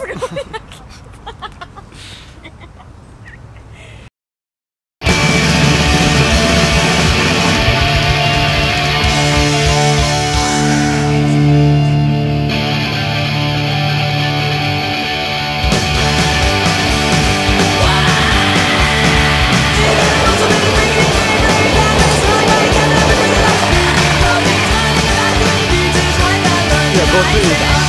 すごいいや、ご注意だ。